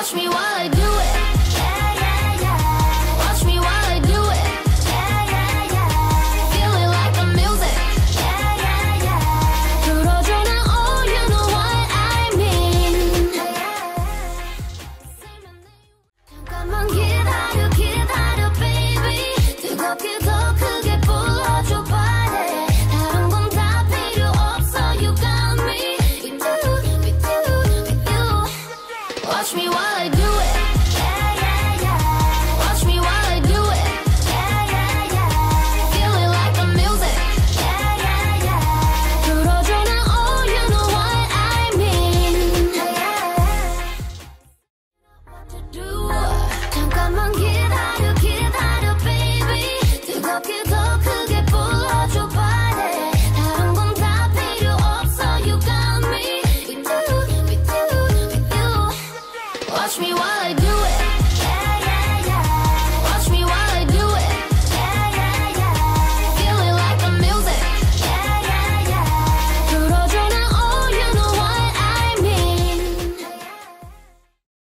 Watch me while I do it. Watch me while I do it. Yeah, yeah, yeah. Watch me while I do it. Yeah, yeah, yeah. Feeling like the music. Yeah, yeah, yeah. 들어줘 나, oh, you know what I mean. What to do? 잠깐만 기 Watch me while I do